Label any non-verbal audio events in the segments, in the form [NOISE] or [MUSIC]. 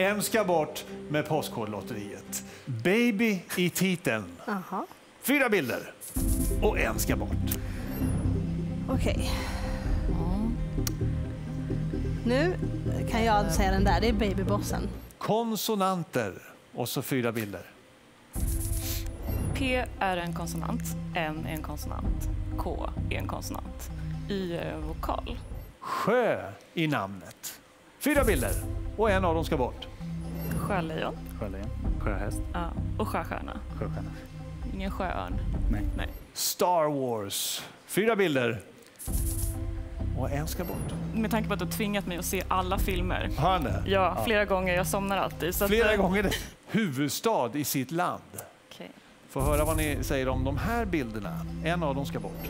En ska bort med Postkodlotteriet. Baby i titeln. Jaha. Fyra bilder. Och en ska bort. Okej. Nu kan jag säga den där, det är babybossen. Konsonanter. Och så fyra bilder. P är en konsonant, N är en konsonant, K är en konsonant, Y är en vokal. Sjö i namnet. Fyra bilder. Och en av dem ska bort. Sjölejon Sjölejon. Sjöhäst. ja, och sjöstjärna. Sjöstjärna. Ingen sjöörn. Nej. Nej. Star Wars. Fyra bilder. Och en ska bort. Med tanke på att du har tvingat mig att se alla filmer. Har han det? Ja, flera gånger. Jag somnar alltid. Så att, Flera eh, gånger. Huvudstad i sitt land. okej. Få höra vad ni säger om de här bilderna. En av dem ska bort.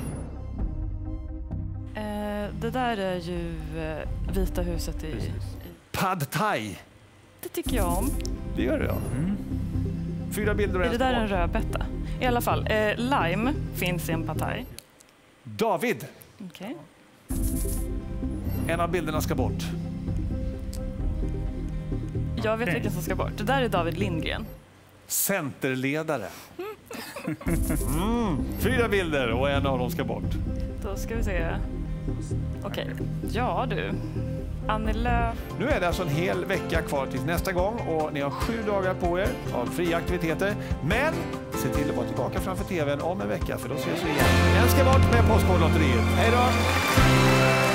Eh, det där är ju eh, Vita huset i... Precis. Pad Thai. det tycker jag om. Det gör det ja. Mm. Fyra bilder och Är det där en rödbeta? I alla fall, eh, lime finns i en partaj. David. Okej. En av bilderna ska bort. Jag vet vilken som ska bort. Det där är David Lindgren. Centerledare. [LAUGHS] Mm. Fyra bilder och en av dem ska bort. Då ska vi se. Okej. Ja du. Annie Lööf. Nu är det alltså en hel vecka kvar till nästa gång och ni har sju dagar på er av fria aktiviteter. Men se till att vara tillbaka framför tvn om en vecka för då ses vi igen. En ska bort med Postkodlotteriet. Hej då!